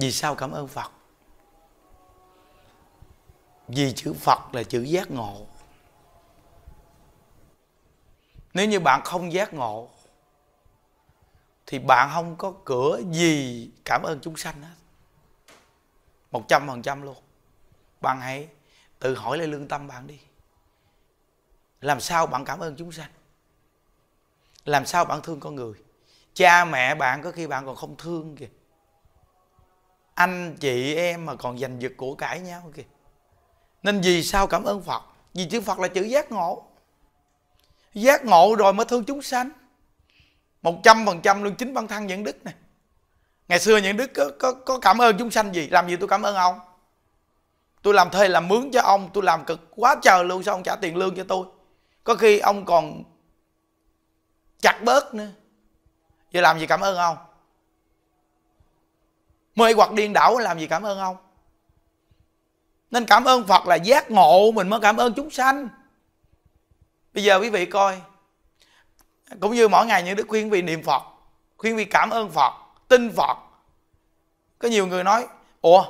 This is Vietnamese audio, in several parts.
vì sao cảm ơn phật? Vì chữ phật là chữ giác ngộ. Nếu như bạn không giác ngộ, thì bạn không có cửa gì cảm ơn chúng sanh hết. Một trăm phần trăm luôn. Bạn hãy tự hỏi lại lương tâm bạn đi. Làm sao bạn cảm ơn chúng sanh? Làm sao bạn thương con người? Cha mẹ bạn có khi bạn còn không thương kìa anh chị em mà còn giành giật của cải nhau kìa. Nên vì sao cảm ơn phật? Vì chữ phật là chữ giác ngộ. Giác ngộ rồi mới thương chúng sanh. Một trăm phần trăm luôn chính bản thân những đức này. Ngày xưa những đức có, có, có cảm ơn chúng sanh gì? Làm gì tôi cảm ơn ông? Tôi làm thuê làm mướn cho ông tôi làm cực quá trời luôn sao ông trả tiền lương cho tôi? Có khi ông còn chặt bớt nữa. Giờ làm gì cảm ơn ông? Mê hoặc điên đảo làm gì cảm ơn ông? Nên cảm ơn phật là giác ngộ, mình mới cảm ơn chúng sanh. Bây giờ quý vị coi, cũng như mỗi ngày những đức khuyên vị niệm phật, khuyên vị cảm ơn phật, tin phật. Có nhiều người nói, ủa,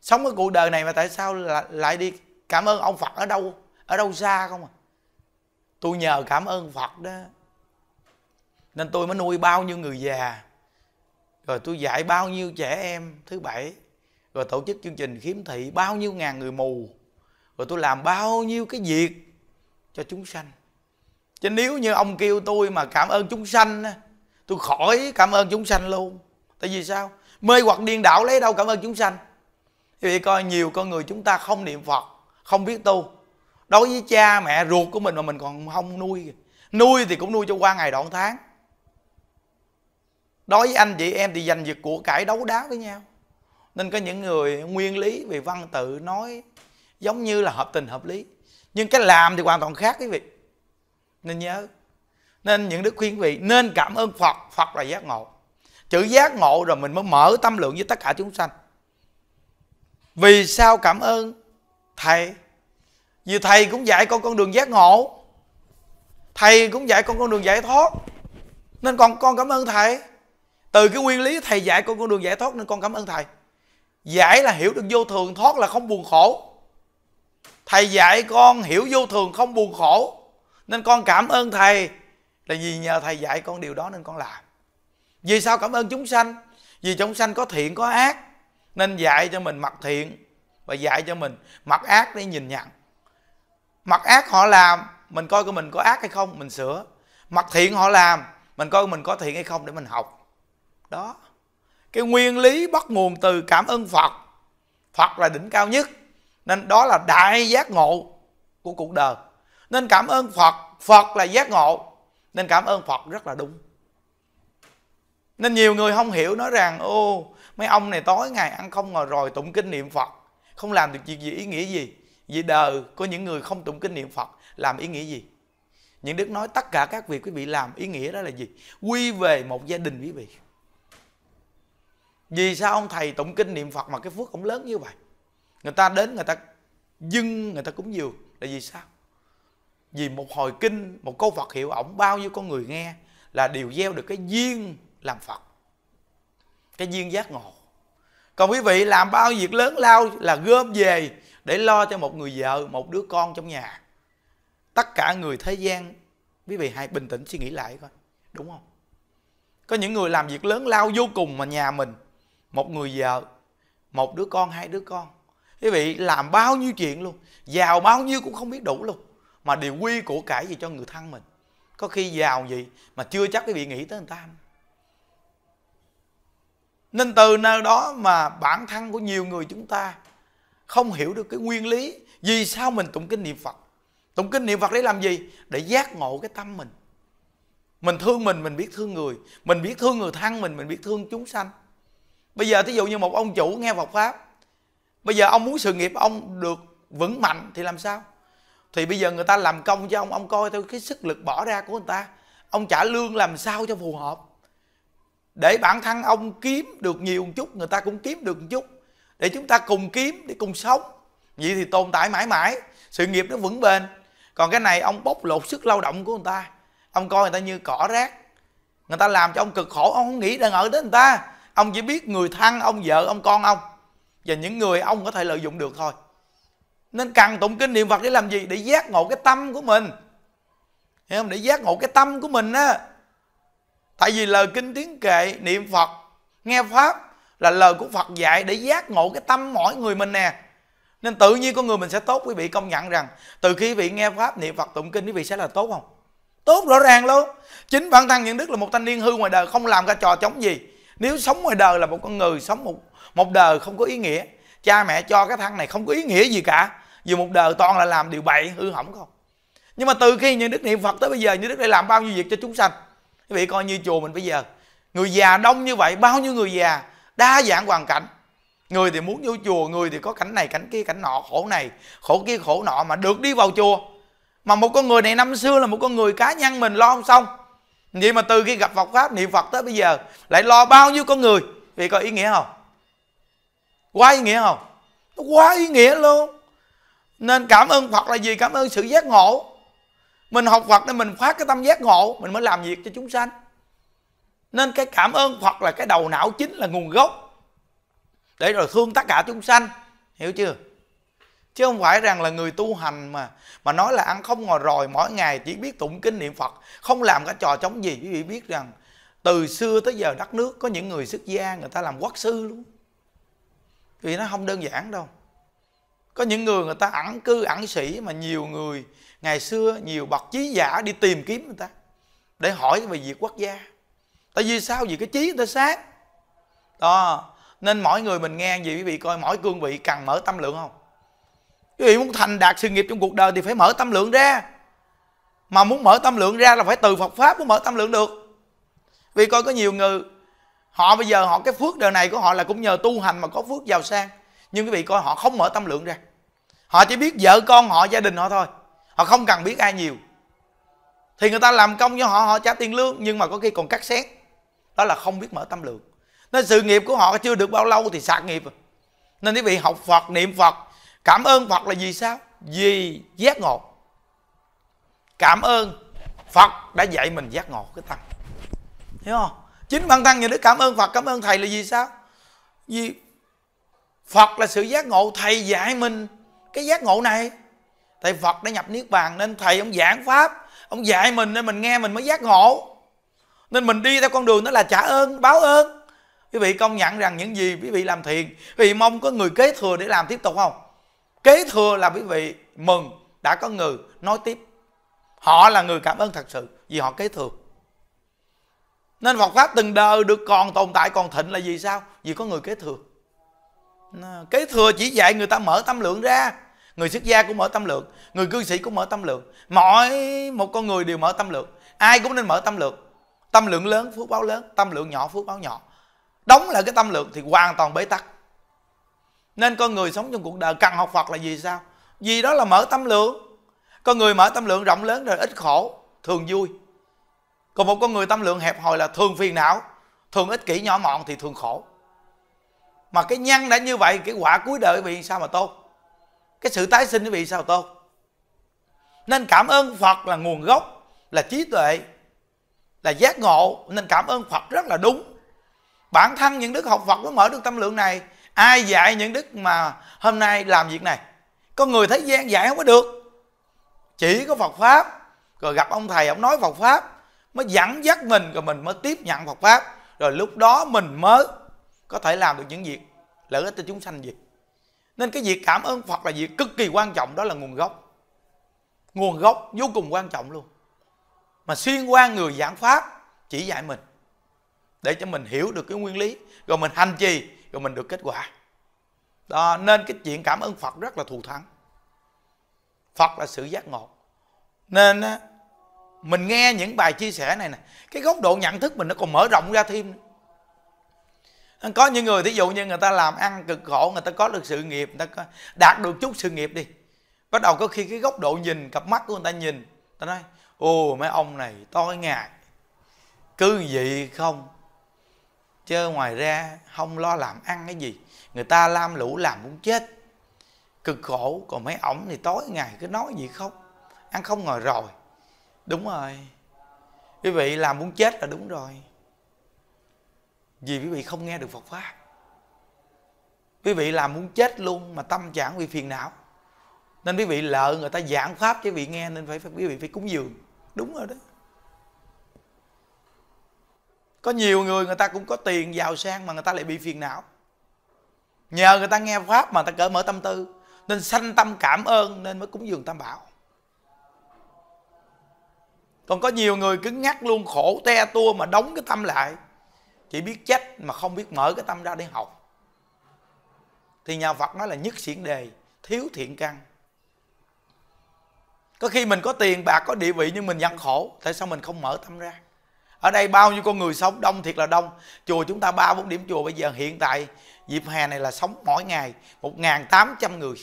sống cái cuộc đời này mà tại sao lại đi cảm ơn ông phật ở đâu ở đâu xa không à? Tôi nhờ cảm ơn phật đó. Nên tôi mới nuôi bao nhiêu người già rồi tôi dạy bao nhiêu trẻ em thứ bảy. Rồi tổ chức chương trình khiếm thị bao nhiêu ngàn người mù. Rồi tôi làm bao nhiêu cái việc cho chúng sanh. Chứ nếu như ông kêu tôi mà cảm ơn chúng sanh tôi khỏi cảm ơn chúng sanh luôn. Tại vì sao? Mê hoặc điên đảo lấy đâu cảm ơn chúng sanh? Vì coi, nhiều con người chúng ta không niệm phật, không biết tu. Đối với cha mẹ ruột của mình mà mình còn không nuôi nuôi thì cũng nuôi cho qua ngày đoạn tháng đối với anh chị em thì giành giật của cải đấu đá với nhau. Nên có những người nguyên lý về văn tự nói giống như là hợp tình hợp lý. Nhưng cái làm thì hoàn toàn khác quý vị. Nên nhớ. Nên những đức khuyên quý vị nên cảm ơn phật phật là giác ngộ. Chữ giác ngộ rồi mình mới mở tâm lượng với tất cả chúng sanh. Vì sao cảm ơn thầy? Vì thầy cũng dạy con con đường giác ngộ. Thầy cũng dạy con con đường giải thoát. Nên con con cảm ơn thầy từ cái nguyên lý thầy dạy con con đường giải thoát nên con cảm ơn thầy. Giải là hiểu được vô thường, thoát là không buồn khổ. Thầy dạy con hiểu vô thường, không buồn khổ. Nên con cảm ơn thầy là vì nhờ thầy dạy con điều đó nên con làm. Vì sao cảm ơn chúng sanh? Vì chúng sanh có thiện, có ác. Nên dạy cho mình mặc thiện và dạy cho mình mặc ác để nhìn nhận. Mặc ác họ làm, mình coi của mình có ác hay không, mình sửa. Mặc thiện họ làm, mình coi mình có thiện hay không để mình học đó. Cái nguyên lý bắt nguồn từ cảm ơn phật. Phật là đỉnh cao nhất. Nên đó là đại giác ngộ của cuộc đời. Nên cảm ơn phật. Phật là giác ngộ. Nên cảm ơn phật rất là đúng. Nên nhiều người không hiểu nói rằng, ô, mấy ông này tối ngày ăn không ngồi rồi tụng kinh niệm phật. Không làm được chuyện gì, ý nghĩa gì? Vì đời có những người không tụng kinh niệm phật làm ý nghĩa gì? Những đức nói, tất cả các việc quý vị làm, ý nghĩa đó là gì? Quy về một gia đình quý vị vì sao ông thầy tụng kinh niệm phật mà cái phước cũng lớn như vậy? Người ta đến, người ta dưng, người ta cúng dường là vì sao? Vì một hồi kinh, một câu phật hiệu ổng, bao nhiêu con người nghe là đều gieo được cái duyên làm phật, cái duyên giác ngộ. Còn quý vị làm bao việc lớn lao là gom về để lo cho một người vợ, một đứa con trong nhà. Tất cả người thế gian, quý vị hãy bình tĩnh suy nghĩ lại coi, đúng không? Có những người làm việc lớn lao vô cùng mà nhà mình một người vợ một đứa con, hai đứa con. Quý vị, làm bao nhiêu chuyện luôn, giàu bao nhiêu cũng không biết đủ luôn, mà điều quy của cải gì cho người thân mình. Có khi giàu gì mà chưa chắc quý vị nghĩ tới người ta. Nên từ nơi đó mà bản thân của nhiều người chúng ta không hiểu được cái nguyên lý vì sao mình tụng kinh niệm phật. Tụng kinh niệm phật để làm gì? Để giác ngộ cái tâm mình. Mình thương mình mình biết thương người. Mình biết thương người thân mình mình biết thương chúng sanh bây giờ thí dụ như một ông chủ nghe Phật pháp, bây giờ ông muốn sự nghiệp ông được vững mạnh thì làm sao? Thì bây giờ người ta làm công cho ông ông coi theo cái sức lực bỏ ra của người ta. Ông trả lương làm sao cho phù hợp? Để bản thân ông kiếm được nhiều một chút, người ta cũng kiếm được một chút. Để chúng ta cùng kiếm, để cùng sống. Vậy thì tồn tại mãi mãi, sự nghiệp nó vững bền. Còn cái này ông bóc lột sức lao động của người ta. Ông coi người ta như cỏ rác. Người ta làm cho ông cực khổ, ông không nghĩ đừng ở đến người ta ông chỉ biết người thân ông, vợ ông, con ông. Và những người ông có thể lợi dụng được thôi. Nên cần tụng kinh niệm phật để làm gì? Để giác ngộ cái tâm của mình. Hiểu không? Để giác ngộ cái tâm của mình á. Tại vì lời kinh tiếng kệ, niệm phật, nghe pháp là lời của phật dạy để giác ngộ cái tâm mỗi người mình nè. Nên tự nhiên con người mình sẽ tốt, quý vị công nhận rằng từ khi quý vị nghe pháp, niệm phật, tụng kinh, quý vị sẽ là tốt không? Tốt rõ ràng luôn. Chính bản thân những đức là một thanh niên hư ngoài đời, không làm ra trò chống gì nếu sống ngoài đời là một con người, sống một một đời không có ý nghĩa. Cha mẹ cho cái thân này không có ý nghĩa gì cả. Vì một đời toàn là làm điều bậy, hư hỏng không. Nhưng mà từ khi những đức niệm phật tới bây giờ những đức đã làm bao nhiêu việc cho chúng sanh? Quý vị coi như chùa mình bây giờ, người già đông như vậy, bao nhiêu người già? Đa dạng hoàn cảnh. Người thì muốn vô chùa, người thì có cảnh này, cảnh kia, cảnh nọ, khổ này, khổ kia, khổ nọ mà được đi vào chùa. Mà một con người này năm xưa là một con người cá nhân mình, lo không xong vậy mà từ khi gặp Phật pháp, niệm Phật tới bây giờ, lại lo bao nhiêu con người? Vì có ý nghĩa không? Quá ý nghĩa không? Nó quá ý nghĩa luôn. Nên cảm ơn Phật là gì? Cảm ơn sự giác ngộ. Mình học Phật để mình phát cái tâm giác ngộ, mình mới làm việc cho chúng sanh. Nên cái cảm ơn Phật là cái đầu não chính, là nguồn gốc để rồi thương tất cả chúng sanh. Hiểu chưa? Chứ không phải rằng là người tu hành mà mà nói là ăn không ngồi rồi mỗi ngày chỉ biết tụng kinh niệm phật, không làm cái trò chống gì. Quý vị biết rằng từ xưa tới giờ đất nước có những người xuất gia người ta làm quốc sư luôn. Vì nó không đơn giản đâu. Có những người người ta ẩn cư ẩn sĩ mà nhiều người ngày xưa nhiều bậc trí giả đi tìm kiếm người ta để hỏi về việc quốc gia. Tại vì sao? Vì cái trí người ta sát đó, nên mỗi người mình nghe gì quý vị coi mỗi cương vị cần mở tâm lượng không? Quý vị muốn thành đạt sự nghiệp trong cuộc đời thì phải mở tâm lượng ra. Mà muốn mở tâm lượng ra là phải từ Phật pháp mới mở tâm lượng được. Vì coi có nhiều người, họ bây giờ họ, cái phước đời này của họ là cũng nhờ tu hành mà có phước giàu sang. Nhưng quý vị coi, họ không mở tâm lượng ra. Họ chỉ biết vợ con họ, gia đình họ thôi. Họ không cần biết ai nhiều. Thì người ta làm công cho họ họ trả tiền lương, nhưng mà có khi còn cắt xén. Đó là không biết mở tâm lượng. Nên sự nghiệp của họ chưa được bao lâu thì sạc nghiệp. Nên quý vị học phật, niệm phật cảm ơn phật là gì sao? Vì giác ngộ. Cảm ơn phật đã dạy mình giác ngộ cái tăng, hiểu không? Chính bản thân nhà đức cảm ơn phật cảm ơn thầy là gì sao? Vì phật là sự giác ngộ. Thầy dạy mình cái giác ngộ này. Thầy phật đã nhập niết bàn nên thầy ông giảng pháp ông dạy mình nên mình nghe mình mới giác ngộ. Nên mình đi theo con đường đó là trả ơn báo ơn. Quý vị công nhận rằng những gì quý vị làm thiện quý vị mong có người kế thừa để làm tiếp tục không? Kế thừa là quý vị mừng, đã có người nói tiếp. Họ là người cảm ơn thật sự vì họ kế thừa. Nên Phật pháp từng đời được còn tồn tại, còn thịnh là vì sao? Vì có người kế thừa. Kế thừa chỉ dạy người ta mở tâm lượng ra. Người xuất gia cũng mở tâm lượng, người cư sĩ cũng mở tâm lượng. Mọi một con người đều mở tâm lượng. Ai cũng nên mở tâm lượng. Tâm lượng lớn, phước báo lớn, tâm lượng nhỏ, phước báo nhỏ. Đóng lại cái tâm lượng thì hoàn toàn bế tắc nên con người sống trong cuộc đời cần học phật là gì sao? Vì đó là mở tâm lượng. Con người mở tâm lượng rộng lớn rồi ít khổ, thường vui. Còn một con người tâm lượng hẹp hòi là thường phiền não, thường ích kỷ nhỏ mọn thì thường khổ. Mà cái nhân đã như vậy, cái quả cuối đời bị sao mà tốt? Cái sự tái sinh bị sao tốt? Nên cảm ơn phật là nguồn gốc, là trí tuệ, là giác ngộ. Nên cảm ơn phật rất là đúng. Bản thân những đức học phật mới mở được tâm lượng này ai dạy những đức mà hôm nay làm việc này? Có người thế gian dạy không có được. Chỉ có phật pháp. Rồi gặp ông thầy, ông nói phật pháp, mới dẫn dắt mình, rồi mình mới tiếp nhận phật pháp. Rồi lúc đó mình mới có thể làm được những việc lợi ích cho chúng sanh gì. Nên cái việc cảm ơn phật là việc cực kỳ quan trọng, đó là nguồn gốc. Nguồn gốc vô cùng quan trọng luôn. Mà xuyên qua người giảng pháp chỉ dạy mình, để cho mình hiểu được cái nguyên lý. Rồi mình hành trì rồi mình được kết quả. Đó nên cái chuyện cảm ơn phật rất là thù thắng. Phật là sự giác ngộ. Nên mình nghe những bài chia sẻ này nè cái góc độ nhận thức mình nó còn mở rộng ra thêm có những người thí dụ như người ta làm ăn cực khổ người ta có được sự nghiệp người ta có, đạt được chút sự nghiệp đi bắt đầu có khi cái góc độ nhìn cặp mắt của người ta nhìn ta nói ồ mấy ông này tối ngày cứ vậy không chứ ngoài ra không lo làm ăn cái gì. Người ta lam lũ làm cũng chết. Cực khổ còn mấy ổng thì tối ngày cứ nói gì không? Ăn không ngồi rồi. Đúng rồi. Quý vị làm muốn chết là đúng rồi. Vì quý vị không nghe được phật pháp. Quý vị làm muốn chết luôn mà tâm trạng bị phiền não. Nên quý vị lợ người ta giảng pháp cho quý vị nghe nên phải, phải quý vị phải cúng dường. Đúng rồi đó có nhiều người người ta cũng có tiền giàu sang mà người ta lại bị phiền não. Nhờ người ta nghe pháp mà người ta cởi mở tâm tư, nên sanh tâm cảm ơn nên mới cúng dường tam bảo. Còn có nhiều người cứng ngắc luôn, khổ te tua mà đóng cái tâm lại, chỉ biết trách mà không biết mở cái tâm ra để học. Thì nhà phật nói là nhất xiển đề, thiếu thiện căn. Có khi mình có tiền, bạc, có địa vị nhưng mình vẫn khổ, tại sao mình không mở tâm ra? Ở đây bao nhiêu con người sống, đông thiệt là đông. Chùa chúng ta ba bốn điểm chùa bây giờ hiện tại, dịp hè này là sống mỗi ngày một ngàn tám trăm người.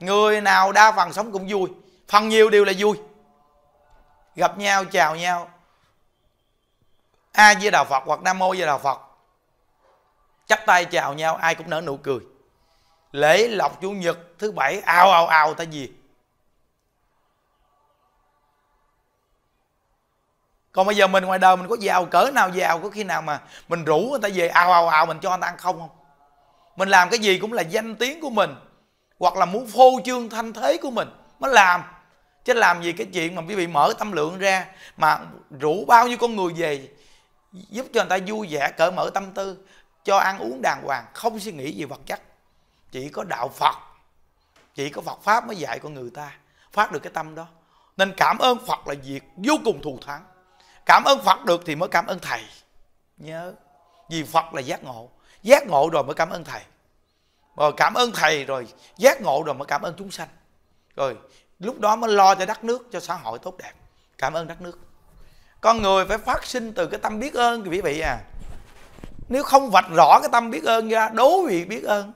Người nào đa phần sống cũng vui, phần nhiều đều là vui. Gặp nhau, chào nhau. A với đạo phật hoặc nam mô với đạo phật. Chắp tay chào nhau, ai cũng nở nụ cười. Lễ lọc chủ nhật thứ bảy ao ao ao ta gì còn bây giờ mình ngoài đời mình có giàu cỡ nào giàu, có khi nào mà mình rủ người ta về ào ào ào mình cho người ta ăn không không? Mình làm cái gì cũng là danh tiếng của mình, hoặc là muốn phô trương thanh thế của mình mới làm. Chứ làm gì cái chuyện mà quý vị mở tâm lượng ra mà rủ bao nhiêu con người về giúp cho người ta vui vẻ, cởi mở tâm tư, cho ăn uống đàng hoàng, không suy nghĩ gì vật chất. Chỉ có đạo phật, chỉ có phật pháp mới dạy con người ta, phát được cái tâm đó. Nên cảm ơn phật là việc vô cùng thù thắng cảm ơn phật được thì mới cảm ơn thầy. Nhớ. Vì phật là giác ngộ. Giác ngộ rồi mới cảm ơn thầy. Rồi cảm ơn thầy rồi giác ngộ rồi mới cảm ơn chúng sanh. Rồi lúc đó mới lo cho đất nước, cho xã hội tốt đẹp. Cảm ơn đất nước. Con người phải phát sinh từ cái tâm biết ơn, quý vị à. Nếu không vạch rõ cái tâm biết ơn ra, đố vị biết ơn.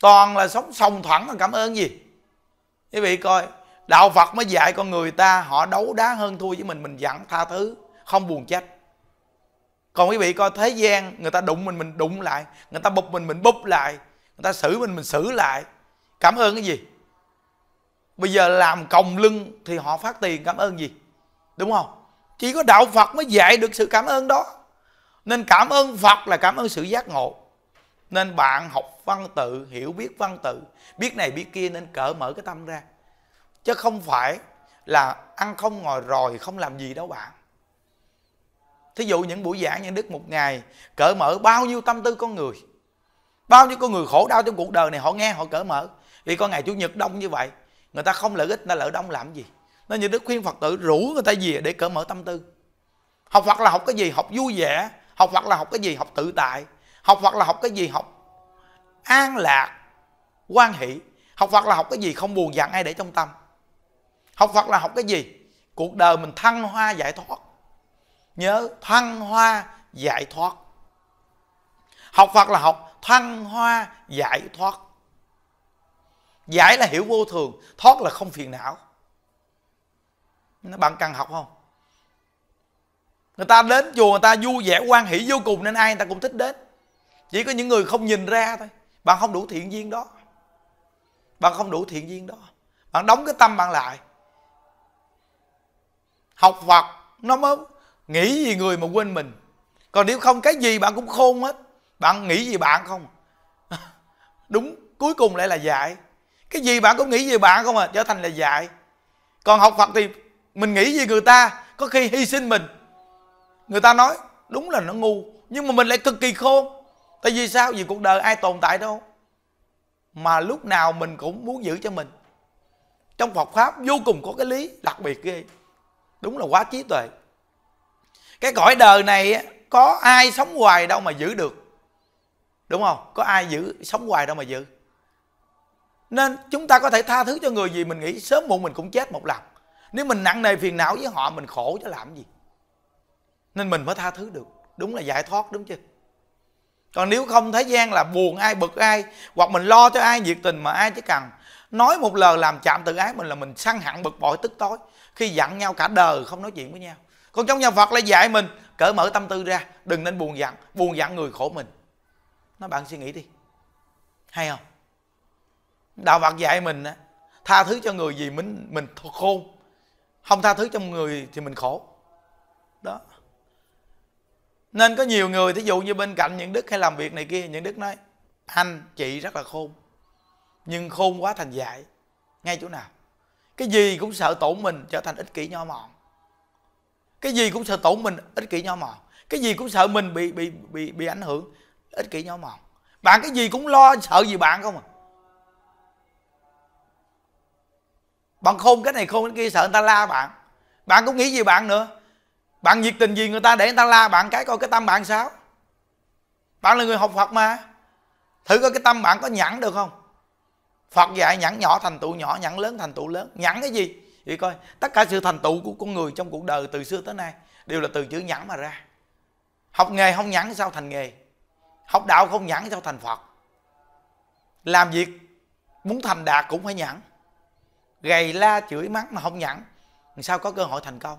Toàn là sống sòng thoảng mà cảm ơn gì? Quý vị coi đạo phật mới dạy con người ta, họ đấu đá hơn thua với mình mình dặn tha thứ, không buồn trách. Còn quý vị coi thế gian, người ta đụng mình mình đụng lại, người ta bụp mình mình bụp lại, người ta xử mình mình xử lại. Cảm ơn cái gì? Bây giờ làm còng lưng thì họ phát tiền, cảm ơn gì? Đúng không? Chỉ có đạo phật mới dạy được sự cảm ơn đó. Nên cảm ơn phật là cảm ơn sự giác ngộ. Nên bạn học văn tự, hiểu biết văn tự, biết này biết kia nên cỡ mở cái tâm ra chứ không phải là ăn không ngồi rồi, không làm gì đâu bạn. Thí dụ những buổi giảng những đức một ngày cỡ mở bao nhiêu tâm tư con người. Bao nhiêu con người khổ đau trong cuộc đời này, họ nghe, họ cỡ mở. Vì con ngày chủ nhật đông như vậy, người ta không lợi ích, người ta lợi đông làm gì? Nên như đức khuyên phật tử rủ người ta gì để cỡ mở tâm tư. Học phật là học cái gì, học vui vẻ. Học phật là học cái gì, học tự tại. Học phật là học cái gì, học an lạc, quan hỷ. Học phật là học cái gì không buồn giận ai để trong tâm học phật là học cái gì? Cuộc đời mình thăng hoa giải thoát. Nhớ, thăng hoa giải thoát. Học phật là học thăng hoa giải thoát. Giải là hiểu vô thường, thoát là không phiền não. Bạn cần học không? Người ta đến chùa, người ta vui vẻ, quan hỷ vô cùng nên ai người ta cũng thích đến. Chỉ có những người không nhìn ra thôi. Bạn không đủ thiện duyên đó. Bạn không đủ thiện duyên đó. Bạn đóng cái tâm bạn lại học phật, nó mới nghĩ gì người mà quên mình. Còn nếu không, cái gì bạn cũng khôn hết. Bạn nghĩ gì bạn không à? đúng, cuối cùng lại là dạy. Cái gì bạn cũng nghĩ về bạn không à trở thành là dạy. Còn học phật thì mình nghĩ gì người ta, có khi hy sinh mình. Người ta nói, đúng là nó ngu, nhưng mà mình lại cực kỳ khôn. Tại vì sao? Vì cuộc đời ai tồn tại đâu. Mà lúc nào mình cũng muốn giữ cho mình. Trong Phật pháp vô cùng có cái lý đặc biệt ghê đúng là quá trí tuệ. Cái cõi đời này có ai sống hoài đâu mà giữ được. Đúng không? Có ai giữ, sống hoài đâu mà giữ. Nên chúng ta có thể tha thứ cho người gì mình nghĩ sớm muộn mình cũng chết một lần. Nếu mình nặng nề phiền não với họ, mình khổ chứ làm gì? Nên mình mới tha thứ được. Đúng là giải thoát, đúng chưa còn nếu không thế gian là buồn ai, bực ai, hoặc mình lo cho ai nhiệt tình mà ai chỉ cần nói một lời làm chạm tự ái mình là mình săn hẳn bực bội, tức tối khi giận nhau cả đời không nói chuyện với nhau. Còn trong nhà phật lại dạy mình, cởi mở tâm tư ra, đừng nên buồn giận buồn giận người khổ mình. Nói, bạn suy nghĩ đi. Hay không? Đạo phật dạy mình á, tha thứ cho người gì mình mình khôn, không tha thứ cho người thì mình khổ. Đó. Nên có nhiều người, thí dụ như bên cạnh những đức hay làm việc này kia, những đức nói, anh chị rất là khôn, nhưng khôn quá thành dại. Ngay chỗ nào? Cái gì cũng sợ tổn mình trở thành ích kỷ nho mọn, cái gì cũng sợ tổn mình ích kỷ nho mọn, cái gì cũng sợ mình bị bị bị bị ảnh hưởng ích kỷ nho mọn. bạn cái gì cũng lo sợ gì bạn không à? Bạn khôn cái này khôn cái kia sợ người ta la bạn. Bạn cũng nghĩ gì bạn nữa? Bạn nhiệt tình gì người ta để người ta la bạn cái coi cái tâm bạn sao? Bạn là người học phật mà. Thử coi cái tâm bạn có nhẫn được không? Phật dạy nhẫn nhỏ thành tựu nhỏ, nhẫn lớn thành tựu lớn. Nhẫn cái gì? Vậy coi, tất cả sự thành tựu của con người trong cuộc đời từ xưa tới nay đều là từ chữ nhẫn mà ra. Học nghề không nhẫn sao thành nghề? Học đạo không nhẫn sao thành phật? Làm việc muốn thành đạt cũng phải nhẫn. Gầy la chửi mắng mà không nhẫn sao có cơ hội thành công?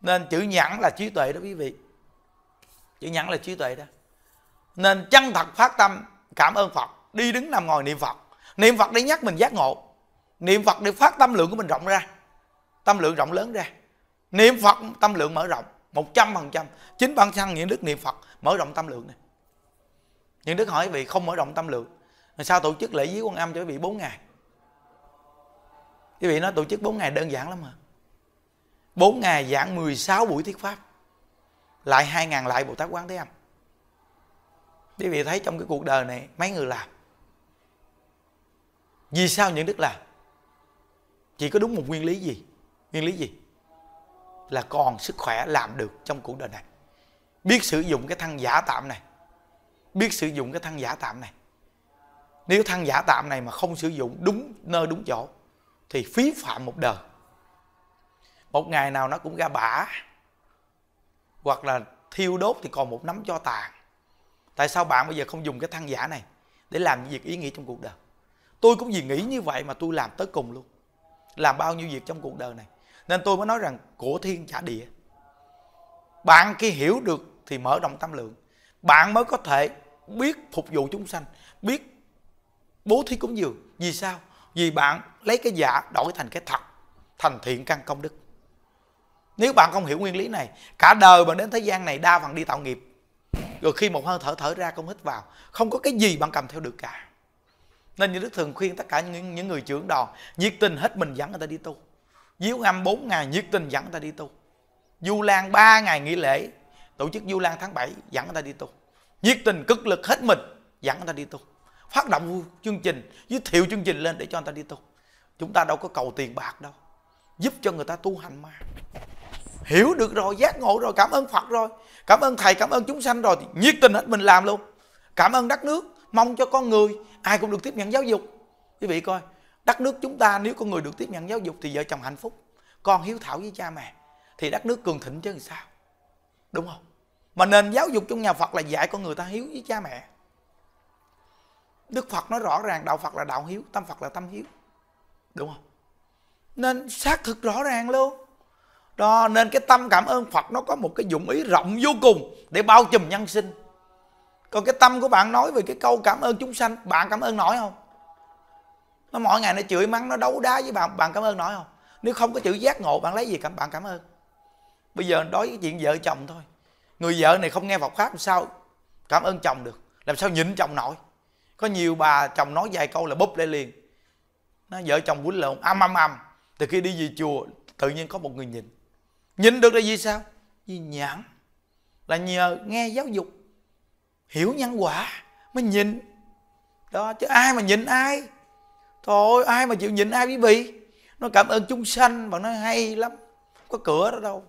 Nên chữ nhẫn là trí tuệ đó quý vị. Chữ nhẫn là trí tuệ đó. Nên chân thật phát tâm cảm ơn phật, đi đứng nằm ngồi niệm phật niệm phật để nhắc mình giác ngộ. Niệm phật để phát tâm lượng của mình rộng ra. Tâm lượng rộng lớn ra. Niệm phật, tâm lượng mở rộng. Một trăm phần trăm. Chính bản thân những đức niệm phật mở rộng tâm lượng này. Những đức hỏi vị không mở rộng tâm lượng. Sao tổ chức lễ viếng quan âm cho quý vị 4 ngày? Quý vị nói tổ chức 4 ngày đơn giản lắm mà. 4 ngày giảng 16 buổi thuyết pháp. Lại 2 ngàn lại Bồ Tát Quán Thế Âm. Quý vị thấy trong cái cuộc đời này, mấy người làm? Vì sao những đức làm? Chỉ có đúng một nguyên lý gì? Nguyên lý gì? Là còn sức khỏe làm được trong cuộc đời này. Biết sử dụng cái thân giả tạm này. Biết sử dụng cái thân giả tạm này. Nếu thân giả tạm này mà không sử dụng đúng nơi đúng chỗ, thì phí phạm một đời. Một ngày nào nó cũng ra bả. Hoặc là thiêu đốt thì còn một nắm cho tàn. Tại sao bạn bây giờ không dùng cái thân giả này để làm những việc ý nghĩa trong cuộc đời? Tôi cũng vì nghĩ như vậy mà tôi làm tới cùng luôn. Làm bao nhiêu việc trong cuộc đời này. Nên tôi mới nói rằng của thiên trả địa. Bạn khi hiểu được thì mở rộng tâm lượng. Bạn mới có thể biết phục vụ chúng sanh, biết bố thí cúng dường. Vì sao? Vì bạn lấy cái giả đổi thành cái thật, thành thiện căn công đức. Nếu bạn không hiểu nguyên lý này, cả đời bạn đến thế gian này đa phần đi tạo nghiệp. Rồi khi một hơi thở thở ra không hít vào, không có cái gì bạn cầm theo được cả nên như đức thường khuyên tất cả những, những người trưởng đoàn nhiệt tình hết mình dẫn người ta đi tu. Diếu âm 4 ngày nhiệt tình dẫn người ta đi tu. Du Lan 3 ngày nghỉ lễ Tổ chức Du Lan tháng 7 dẫn người ta đi tu. Nhiệt tình cực lực hết mình dẫn người ta đi tu. Phát động chương trình Giới thiệu chương trình lên để cho người ta đi tu. Chúng ta đâu có cầu tiền bạc đâu Giúp cho người ta tu hành mà. Hiểu được rồi, giác ngộ rồi, cảm ơn Phật rồi. Cảm ơn Thầy, cảm ơn chúng sanh rồi. Thì Nhiệt tình hết mình làm luôn. Cảm ơn đất nước, mong cho con người Ai cũng được tiếp nhận giáo dục. Quý vị coi, đất nước chúng ta nếu con người được tiếp nhận giáo dục thì vợ chồng hạnh phúc, con hiếu thảo với cha mẹ thì đất nước cường thịnh chứ làm sao? Đúng không? Mà nền giáo dục trong nhà phật là dạy con người ta hiếu với cha mẹ. Đức phật nói rõ ràng, đạo phật là đạo hiếu, tâm phật là tâm hiếu. Đúng không? Nên xác thực rõ ràng luôn. Đó, nên cái tâm cảm ơn phật nó có một cái dụng ý rộng vô cùng để bao trùm nhân sinh còn cái tâm của bạn nói về cái câu cảm ơn chúng sanh bạn cảm ơn nổi không? Nó mỗi ngày nó chửi mắng nó đấu đá với bạn bạn cảm ơn nổi không? Nếu không có chữ giác ngộ bạn lấy gì cảm bạn cảm ơn? Bây giờ đối với chuyện vợ chồng thôi. Người vợ này không nghe Phật pháp làm sao cảm ơn chồng được? Làm sao nhịn chồng nổi? Có nhiều bà chồng nói vài câu là búp lên liền. Nó vợ chồng quýnh lộn âm âm âm. Từ khi đi về chùa tự nhiên có một người nhìn, nhìn được là gì sao? Vì nhãn. Là nhờ nghe giáo dục hiểu nhân quả mới nhìn. Đó chứ ai mà nhìn ai? Thôi ai mà chịu nhìn ai quý vị? Nó cảm ơn chúng sanh và nó hay lắm. Có cửa đó đâu.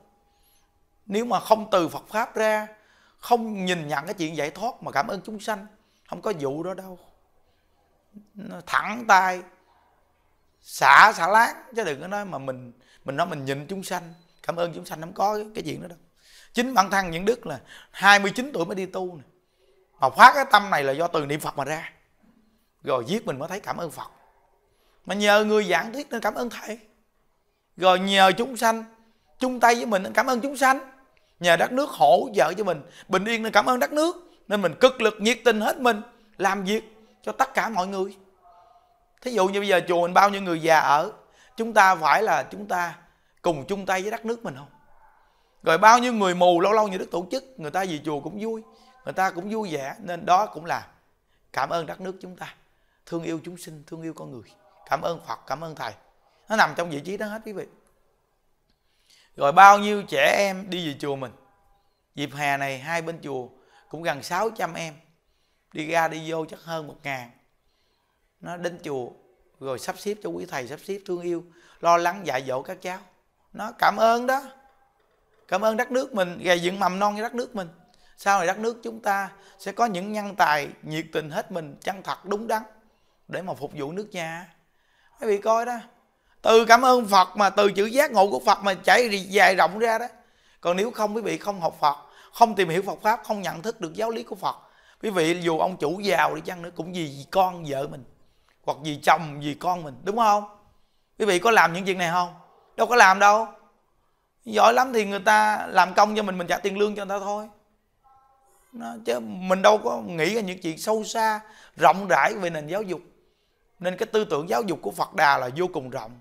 Nếu mà không từ phật pháp ra không nhìn nhận cái chuyện giải thoát mà cảm ơn chúng sanh không có vụ đó đâu. Nó thẳng tay xả xả láng. Chứ đừng có nói mà mình mình nói mình nhìn chúng sanh cảm ơn chúng sanh không có cái, cái chuyện đó đâu. Chính bản thân những đức là 29 tuổi mới đi tu này mà phát cái tâm này là do từ niệm phật mà ra. Rồi giết mình mới thấy cảm ơn phật. Mà nhờ người giảng thuyết nên cảm ơn thầy. Rồi nhờ chúng sanh, chung tay với mình nên cảm ơn chúng sanh. Nhờ đất nước hỗ trợ cho mình, bình yên nên cảm ơn đất nước. Nên mình cực lực nhiệt tình hết mình, làm việc cho tất cả mọi người. Thí dụ như bây giờ chùa mình bao nhiêu người già ở, chúng ta phải là chúng ta cùng chung tay với đất nước mình không? Rồi bao nhiêu người mù, lâu lâu như đức tổ chức, người ta về chùa cũng vui người ta cũng vui vẻ, nên đó cũng là cảm ơn đất nước chúng ta. Thương yêu chúng sinh, thương yêu con người. Cảm ơn phật, cảm ơn thầy. Nó nằm trong vị trí đó hết quý vị. Rồi bao nhiêu trẻ em đi về chùa mình? Dịp hè này, hai bên chùa cũng gần 600 em. Đi ra, đi vô chắc hơn một ngàn. Nó đến chùa, rồi sắp xếp cho quý thầy, sắp xếp thương yêu, lo lắng dạy dỗ các cháu. Nó cảm ơn đó. Cảm ơn đất nước mình gầy dựng mầm non cho đất nước mình sau này đất nước chúng ta sẽ có những nhân tài nhiệt tình hết mình, chân thật, đúng đắn để mà phục vụ nước nhà. Quý vị coi đó, từ cảm ơn phật mà từ chữ giác ngộ của phật mà chảy dài rộng ra đó. Còn nếu không, quý vị không học phật, không tìm hiểu phật pháp, không nhận thức được giáo lý của phật, quý vị dù ông chủ giàu đi chăng nữa cũng vì con vợ mình hoặc vì chồng, vì con mình, đúng không? Quý vị có làm những chuyện này không? Đâu có làm đâu. Giỏi lắm thì người ta làm công cho mình mình trả tiền lương cho người ta thôi chứ mình đâu có nghĩ ra những chuyện sâu xa, rộng rãi về nền giáo dục. Nên cái tư tưởng giáo dục của phật đà là vô cùng rộng.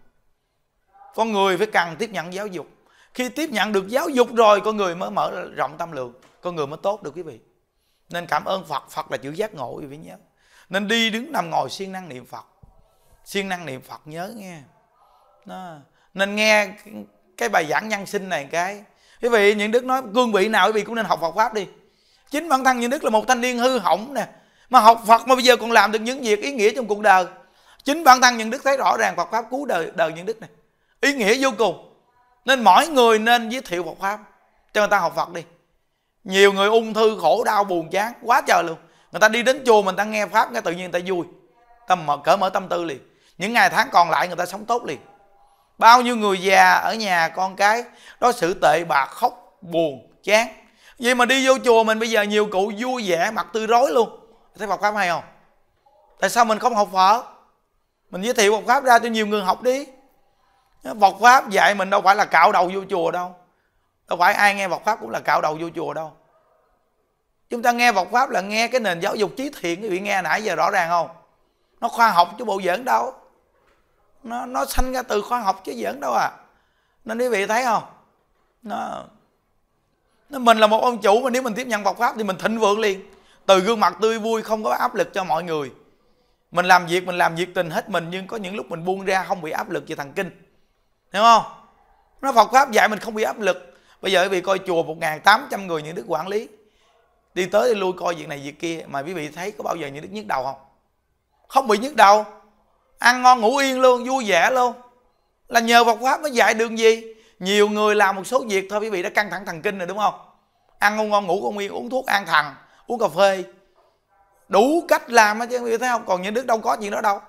Con người phải cần tiếp nhận giáo dục. Khi tiếp nhận được giáo dục rồi, con người mới mở rộng tâm lượng, con người mới tốt được, quý vị. Nên cảm ơn phật phật là chữ giác ngộ, quý vị nhớ. Nên đi đứng nằm ngồi siêng năng niệm phật. Siêng năng niệm phật nhớ nghe. Đó. nên nghe cái bài giảng nhân sinh này cái. Quý vị, những đức nói, cương vị nào quý vị cũng nên học phật pháp đi chính bản thân như đức là một thanh niên hư hỏng nè. Mà học phật mà bây giờ còn làm được những việc ý nghĩa trong cuộc đời. Chính bản thân những đức thấy rõ ràng phật pháp cứu đời đời những đức này ý nghĩa vô cùng. Nên mỗi người nên giới thiệu Phật pháp cho người ta học Phật đi. Nhiều người ung thư, khổ, đau, buồn, chán, quá trời luôn. Người ta đi đến chùa mình, ta nghe pháp, cái tự nhiên người ta vui. Tâm mở cỡ mở tâm tư liền. Những ngày tháng còn lại người ta sống tốt liền. Bao nhiêu người già ở nhà, con cái, đối xử tệ bạc, khóc, buồn, chán vậy mà đi vô chùa mình bây giờ nhiều cụ vui vẻ, mặt tươi rối luôn. Thấy Phật pháp hay không? Tại sao mình không học Phật? Mình giới thiệu Phật pháp ra cho nhiều người học đi. Phật pháp dạy mình đâu phải là cạo đầu vô chùa đâu. Đâu phải ai nghe Phật pháp cũng là cạo đầu vô chùa đâu. Chúng ta nghe Phật pháp là nghe cái nền giáo dục trí thiện, quý vị nghe nãy giờ rõ ràng không? Nó khoa học chứ bộ giỡn đâu. Nó nó sanh ra từ khoa học chứ giỡn đâu à. Nên quý vị thấy không? Nó nó mình là một ông chủ mà nếu mình tiếp nhận Phật pháp thì mình thịnh vượng liền. Từ gương mặt tươi vui, không có áp lực cho mọi người. Mình làm việc, mình làm việc tình hết mình, nhưng có những lúc mình buông ra không bị áp lực về thần kinh. Hiểu không? Nó Phật pháp dạy mình không bị áp lực. Bây giờ quý vị coi chùa 1.800 người những đức quản lý. Đi tới đi lui coi việc này việc kia, mà quý vị thấy có bao giờ những đức nhức đầu không? Không bị nhức đầu. Ăn ngon ngủ yên luôn, vui vẻ luôn. Là nhờ Phật pháp nó dạy đường gì? Nhiều người làm một số việc thôi, quý vị đã căng thẳng thần kinh rồi, đúng không? Ăn ngon ngon, ngủ không yên uống thuốc an thần uống cà phê. Đủ cách làm chứ, quý vị thấy không? Còn những đức đâu có gì đó đâu.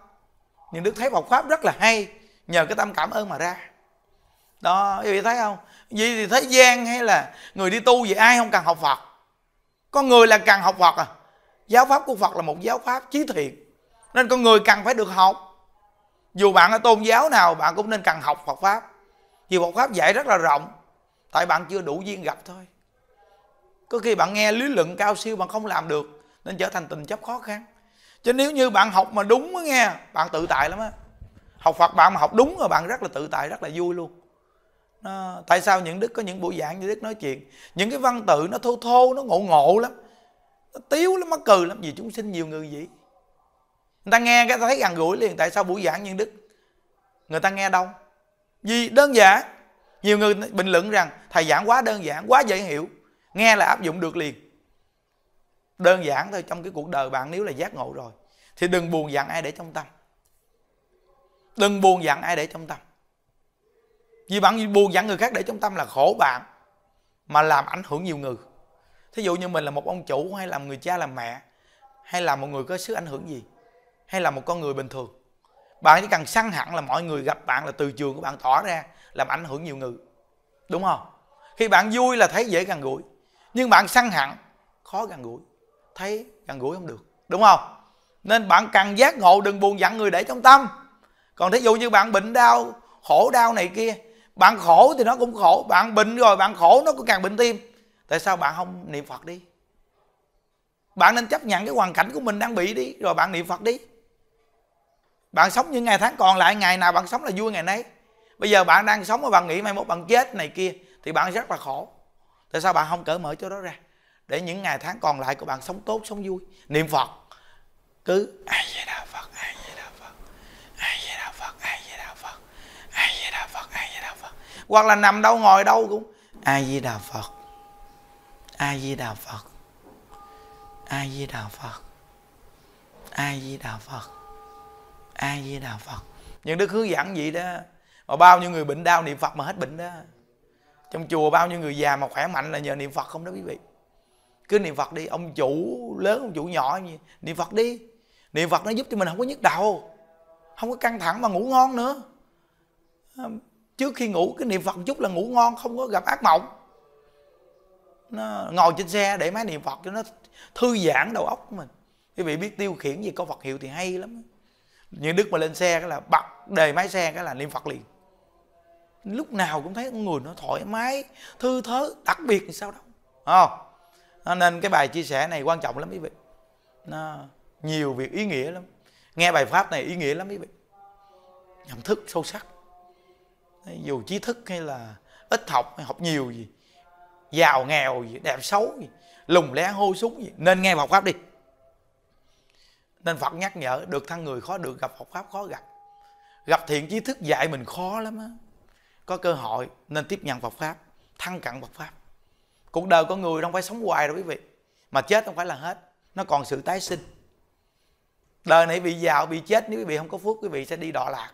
Những đức thấy học pháp rất là hay, nhờ cái tâm cảm ơn mà ra. Đó, quý vị thấy không? Vì thì thế gian hay là người đi tu vậy, ai không cần học phật? Con người là cần học phật à? Giáo pháp của phật là một giáo pháp trí thiện. Nên con người cần phải được học. Dù bạn ở tôn giáo nào, bạn cũng nên cần học phật pháp vì phật pháp dạy rất là rộng. Tại bạn chưa đủ duyên gặp thôi. Có khi bạn nghe lý luận cao siêu bạn không làm được nên trở thành tình chấp khó khăn. Chứ nếu như bạn học mà đúng á nghe bạn tự tại lắm á. Học phật bạn mà học đúng rồi bạn rất là tự tại rất là vui luôn. Nó, tại sao những đức có những buổi giảng như đức nói chuyện? Những cái văn tự nó thô thô nó ngộ ngộ lắm. Nó tiếu lắm mắc cười lắm vì chúng sinh nhiều người vậy. Người ta nghe cái ta thấy gần gũi liền tại sao buổi giảng như đức? Người ta nghe đâu? Vì đơn giản, nhiều người bình luận rằng thầy giảng quá đơn giản, quá dễ hiểu, nghe là áp dụng được liền. Đơn giản thôi, trong cái cuộc đời bạn nếu là giác ngộ rồi, thì đừng buồn giận ai để trong tâm. Đừng buồn giận ai để trong tâm. Vì bạn buồn giận người khác để trong tâm là khổ bạn, mà làm ảnh hưởng nhiều người. Thí dụ như mình là một ông chủ hay là người cha làm mẹ, hay là một người có sức ảnh hưởng gì, hay là một con người bình thường bạn chỉ cần săn hẳn là mọi người gặp bạn là từ trường của bạn tỏ ra, làm ảnh hưởng nhiều người. Đúng không? Khi bạn vui là thấy dễ gần gũi. Nhưng bạn săn hẳn, khó gần gũi. Thấy gần gũi không được. Đúng không? Nên bạn cần giác ngộ, đừng buồn giận người để trong tâm. Còn thí dụ như bạn bệnh đau, khổ đau này kia, bạn khổ thì nó cũng khổ, bạn bệnh rồi bạn khổ nó cũng càng bệnh tim. Tại sao bạn không niệm phật đi? Bạn nên chấp nhận cái hoàn cảnh của mình đang bị đi, rồi bạn niệm phật đi bạn sống những ngày tháng còn lại ngày nào bạn sống là vui ngày nấy bây giờ bạn đang sống mà bạn nghĩ mai mốt bạn chết này kia thì bạn rất là khổ tại sao bạn không cởi mở chỗ đó ra để những ngày tháng còn lại của bạn sống tốt sống vui niệm phật cứ ai vậy đạo phật ai vậy đạo phật ai vậy đạo phật ai vậy đạo phật ai vậy đạo phật ai vậy đạo phật hoặc là nằm đâu ngồi đâu cũng ai di đà phật ai di đà phật ai di đà phật ai di đà phật ai di đà phật? Những đức hướng dẫn vậy đó. Mà bao nhiêu người bệnh đau niệm phật mà hết bệnh đó. Trong chùa bao nhiêu người già mà khỏe mạnh là nhờ niệm phật không đó quý vị. Cứ niệm phật đi, ông chủ lớn, ông chủ nhỏ gì, niệm phật đi. Niệm phật nó giúp cho mình không có nhức đầu, không có căng thẳng mà ngủ ngon nữa. Trước khi ngủ, cái niệm phật một chút là ngủ ngon, không có gặp ác mộng. Nó ngồi trên xe để máy niệm phật cho nó thư giãn đầu óc của mình. Quý vị biết tiêu khiển gì có phật hiệu thì hay lắm như đức mà lên xe cái là bật đề máy xe cái là niệm phật liền. Lúc nào cũng thấy con người nó thoải mái, thư thớ, đặc biệt thì sao đâu. Không? Nên cái bài chia sẻ này quan trọng lắm quý vị. Nó nhiều việc ý nghĩa lắm. Nghe bài pháp này ý nghĩa lắm quý vị. Nhận thức sâu sắc. Dù trí thức hay là ít học, hay học nhiều gì, giàu nghèo gì, đẹp xấu gì, lùng lé hô súng gì. Nên nghe bài pháp đi nên Phật nhắc nhở, được thân người khó, được gặp Phật pháp khó gặp. Gặp thiện trí thức dạy mình khó lắm á. Có cơ hội nên tiếp nhận Phật pháp, thăng cận Phật pháp. Cuộc đời con người không phải sống hoài đâu quý vị. Mà chết không phải là hết, nó còn sự tái sinh. Đời này bị giàu, bị chết, nếu quý vị không có phước, quý vị sẽ đi đọa lạc.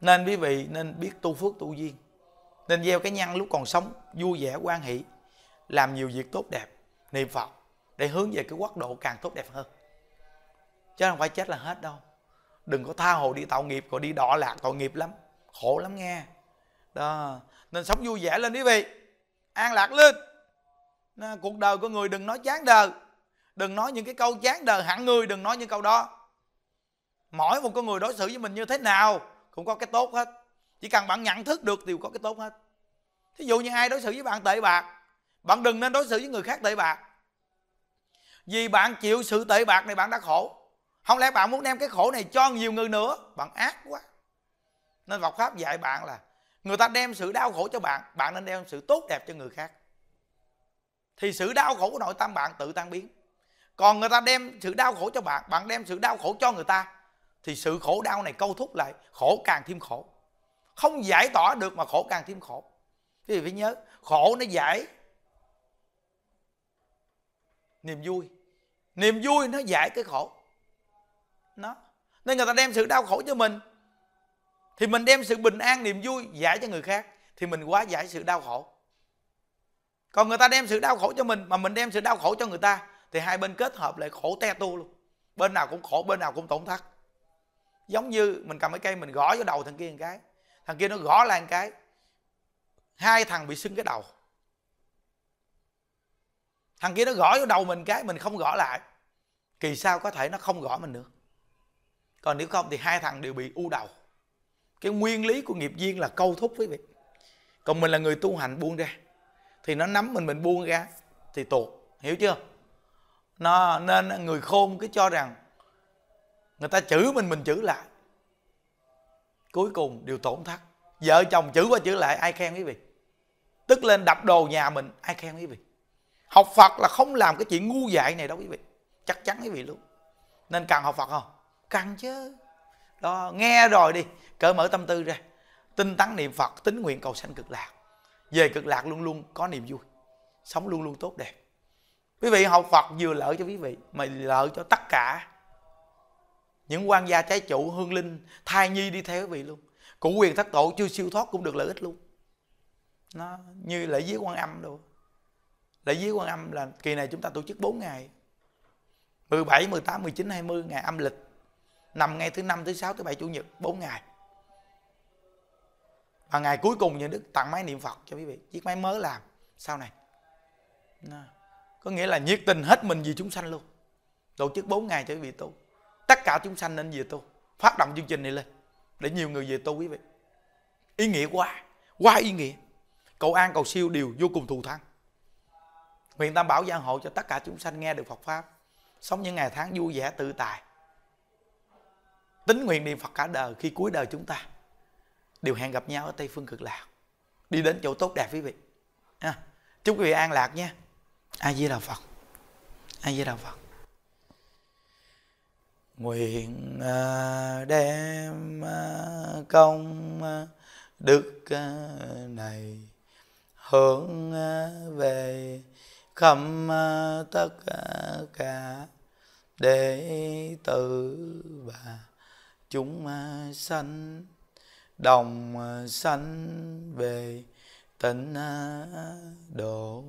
Nên quý vị nên biết tu phước tu duyên. Nên gieo cái nhân lúc còn sống, vui vẻ quan hỷ, làm nhiều việc tốt đẹp, niệm phật, để hướng về cái quốc độ càng tốt đẹp hơn chứ không phải chết là hết đâu. Đừng có tha hồ đi tạo nghiệp, còn đi đọa lạc tội nghiệp lắm. Khổ lắm nghe. Đó. Nên sống vui vẻ lên quý vị. An lạc lên. Cuộc đời của người đừng nói chán đời. Đừng nói những cái câu chán đời hẳn người, đừng nói những câu đó. Mỗi một con người đối xử với mình như thế nào cũng có cái tốt hết. Chỉ cần bạn nhận thức được thì có cái tốt hết. Thí dụ như ai đối xử với bạn tệ bạc, bạn đừng nên đối xử với người khác tệ bạc. Vì bạn chịu sự tệ bạc này bạn đã khổ không lẽ bạn muốn đem cái khổ này cho nhiều người nữa? Bạn ác quá. Nên Phật pháp dạy bạn là người ta đem sự đau khổ cho bạn bạn nên đem sự tốt đẹp cho người khác. Thì sự đau khổ của nội tâm bạn tự tan biến. Còn người ta đem sự đau khổ cho bạn bạn đem sự đau khổ cho người ta, thì sự khổ đau này câu thúc lại khổ càng thêm khổ. Không giải tỏa được mà khổ càng thêm khổ. Quý vị phải nhớ, khổ nó giải niềm vui. Niềm vui nó giải cái khổ nó. Nên người ta đem sự đau khổ cho mình. Thì mình đem sự bình an, niềm vui giải cho người khác, thì mình quá giải sự đau khổ. Còn người ta đem sự đau khổ cho mình, mà mình đem sự đau khổ cho người ta, thì hai bên kết hợp lại khổ te tu luôn. Bên nào cũng khổ, bên nào cũng tổn thất. Giống như mình cầm cái cây mình gõ vào đầu thằng kia một cái. Thằng kia nó gõ lại một cái. Hai thằng bị sưng cái đầu. Thằng kia nó gõ vào đầu mình cái, mình không gõ lại. Kỳ sau có thể nó không gõ mình nữa còn nếu không thì hai thằng đều bị u đầu. Cái nguyên lý của nghiệp duyên là câu thúc quý vị. Còn mình là người tu hành buông ra, thì nó nắm mình mình buông ra thì tuột hiểu chưa? Nó, nên người khôn cứ cho rằng người ta chửi mình mình chửi lại. Cuối cùng đều tổn thất. Vợ chồng chửi qua chửi lại, ai khen quý vị? Tức lên đập đồ nhà mình, ai khen quý vị? Học phật là không làm cái chuyện ngu dại này đâu quý vị. Chắc chắn quý vị luôn. Nên cần học phật không? Cần chứ. Đó nghe rồi đi cỡ mở tâm tư ra. Tinh tấn niệm phật tính nguyện cầu sanh cực lạc. Về cực lạc luôn luôn có niềm vui sống luôn luôn tốt đẹp. Quý vị học phật vừa lợi cho quý vị mà lợi cho tất cả những quan gia trái chủ hương linh thai nhi đi theo quý vị luôn. Cụ quyền thất tổ chưa siêu thoát cũng được lợi ích luôn. Nó như lễ dưới quan âm đâu. Lễ dưới quan âm là kỳ này chúng ta tổ chức 4 ngày. 17, 18, 19, 20 ngày âm lịch nằm ngày thứ năm, thứ sáu, thứ bảy, chủ nhật 4 ngày. Và ngày cuối cùng nhà đức tặng máy niệm phật cho quý vị. Chiếc máy mới làm. Sau này. Có nghĩa là nhiệt tình hết mình vì chúng sanh luôn. Tổ chức 4 ngày cho quý vị tu. Tất cả chúng sanh nên về tu. Phát động chương trình này lên. Để nhiều người về tu quý vị. Ý nghĩa quá. Quá ý nghĩa. Cầu an, cầu siêu đều vô cùng thù thắng. Nguyện tam bảo gia hộ cho tất cả chúng sanh nghe được phật pháp. Sống những ngày tháng vui vẻ, tự tại tính nguyện niệm phật cả đời khi cuối đời chúng ta đều hẹn gặp nhau ở tây phương cực lạc. Đi đến chỗ tốt đẹp quý vị. À, chúc quý vị an lạc nha a di đà phật. A di đà phật. Nguyện à, đem à, công à, đức này hướng về khắp tất cả đệ tử và chúng à, sanh đồng à, sanh về tịnh à, độ.